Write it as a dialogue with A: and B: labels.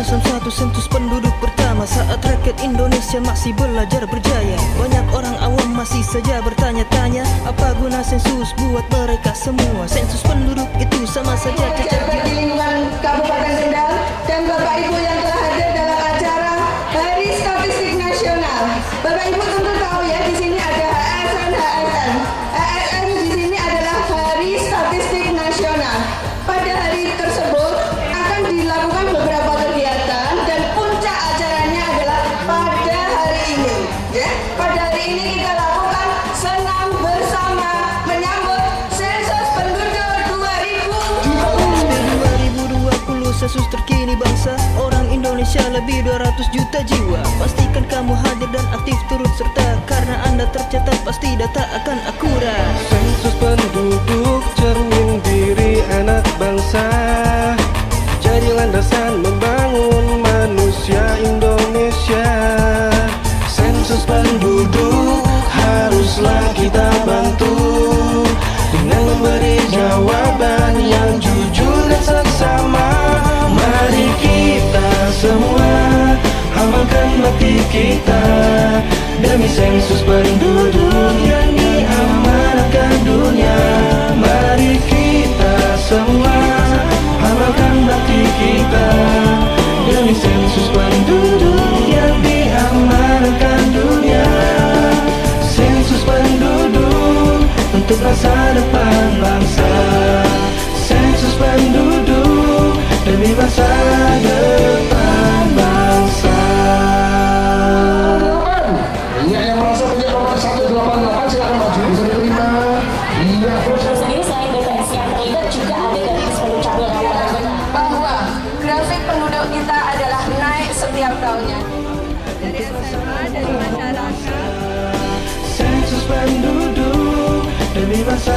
A: satu sensus penduduk pertama Saat rakyat Indonesia masih belajar berjaya. Banyak orang awam masih saja bertanya-tanya Apa guna sensus buat mereka semua? Sensus penduduk itu sama saja cacat 2020 sensus terkini bangsa. Orang Indonesia lebih 200 juta jiwa. Pastikan kamu hadir dan aktif turut serta. Karena anda tercatat pasti data akan akurat.
B: Sensus penduduk cermin diri anak bangsa. Jadi landasan bakti kita. Demi sensus penduduk yang diamanatkan dunia. Mari kita semua amalkan bakti kita. Demi sensus penduduk yang diamanatkan dunia. Sensus penduduk untuk masa depan bangsa
C: 188 silakan maju. Bisa diterima. Iya. Terus
D: sendiri selain BPS yang terlibat juga ada dari Dukcapil Kabupaten
E: bahwa grafik penduduk kita adalah naik setiap tahunnya. Dari SMA dari masyarakat
B: Sensus penduduk demi masa